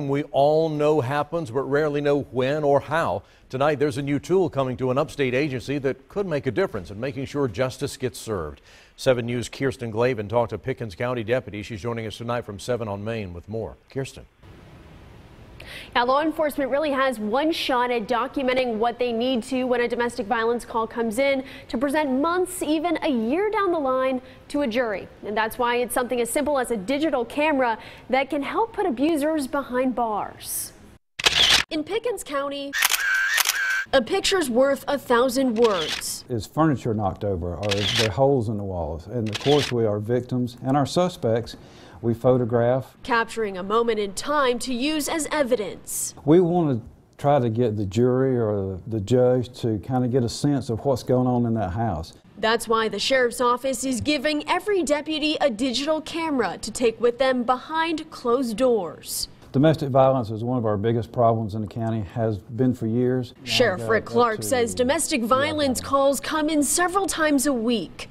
we all know happens but rarely know when or how. Tonight there's a new tool coming to an upstate agency that could make a difference in making sure justice gets served. 7 News' Kirsten Glavin talked to Pickens County deputy. She's joining us tonight from 7 on Main with more. Kirsten. Now, law enforcement really has one shot at documenting what they need to when a domestic violence call comes in to present months, even a year down the line to a jury. And that's why it's something as simple as a digital camera that can help put abusers behind bars. In Pickens County, a picture's worth a thousand words. Is furniture knocked over? Or are there holes in the walls? And of course, we are victims and our suspects we photograph. Capturing a moment in time to use as evidence. We want to try to get the jury or the judge to kind of get a sense of what's going on in that house. That's why the sheriff's office is giving every deputy a digital camera to take with them behind closed doors. Domestic violence is one of our biggest problems in the county, has been for years. Sheriff uh, Rick Clark says domestic violence calls come in several times a week.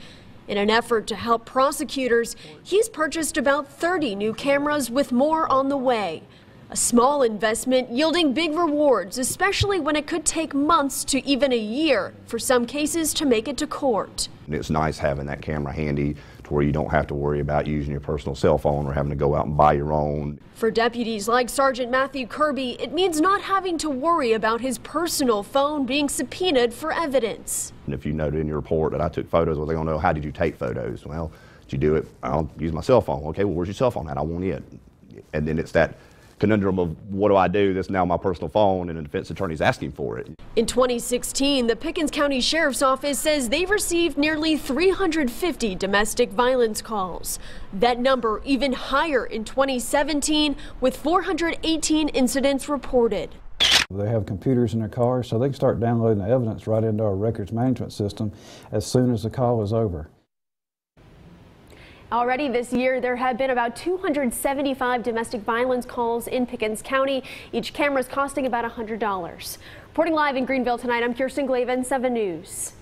In an effort to help prosecutors, he's purchased about 30 new cameras with more on the way. A small investment yielding big rewards, especially when it could take months to even a year for some cases to make it to court. It's nice having that camera handy to where you don't have to worry about using your personal cell phone or having to go out and buy your own. For deputies like Sergeant Matthew Kirby, it means not having to worry about his personal phone being subpoenaed for evidence. And if you noted in your report that I took photos, well, they're going to know how did you take photos? Well, did you do it? I'll use my cell phone. Okay, well, where's your cell phone at? I want it. And then it's that conundrum of what do I do? That's now my personal phone, and the defense attorney's asking for it. In 2016, the Pickens County Sheriff's Office says they've received nearly 350 domestic violence calls. That number even higher in 2017, with 418 incidents reported. They have computers in their cars, so they can start downloading the evidence right into our records management system as soon as the call is over. Already this year, there have been about 275 domestic violence calls in Pickens County. Each camera is costing about $100. Reporting live in Greenville tonight, I'm Kirsten Glavin, 7 News.